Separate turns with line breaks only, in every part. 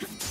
you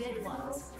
dead ones.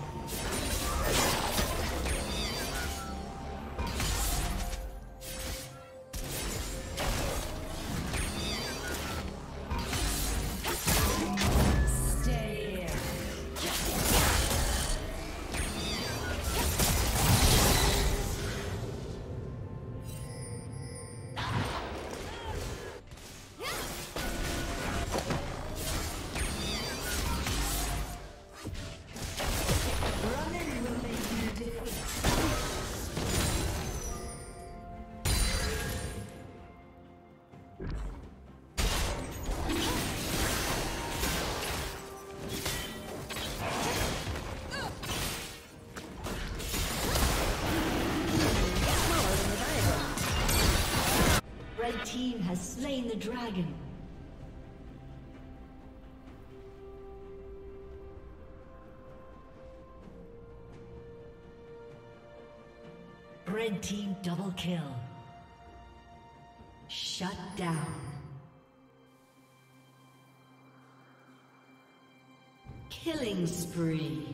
slain the dragon. Red team double kill. Shut down. Killing spree.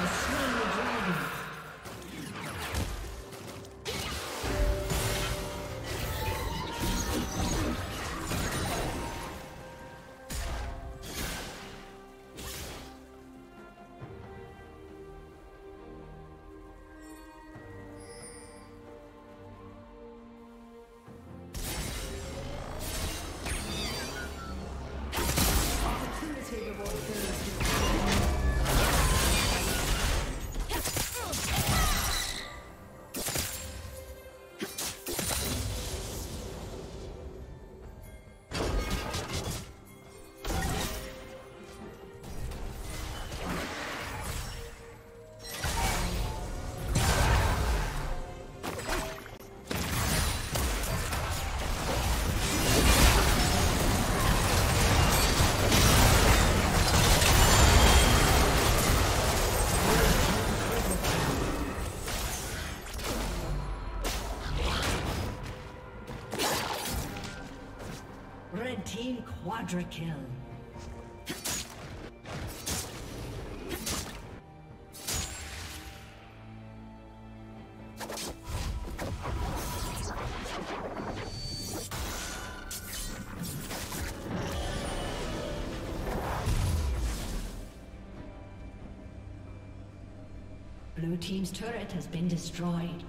the snow. Red team quadra kill. Blue Team's turret has been destroyed.